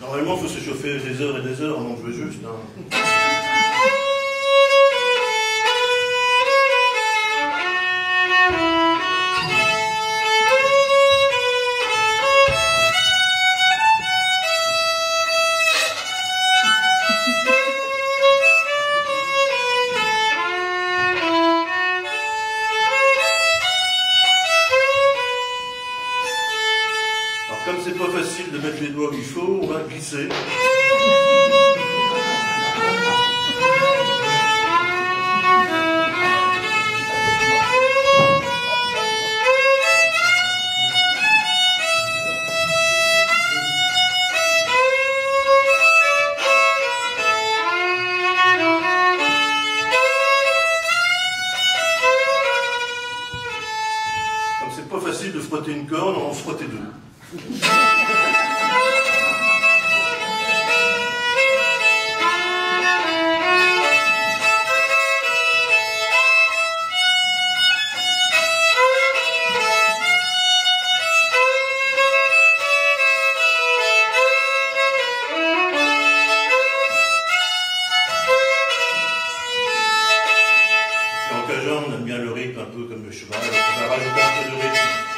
Normalement, il faut se chauffer des heures et des heures, non, je veux juste. Hein. Comme c'est pas facile de mettre les doigts où il faut, on va glisser. Comme c'est pas facile de frotter une corde, on va en frotter deux. En cajun, on aime bien le rythme, un peu comme le cheval. On va rajouter un peu de rythme.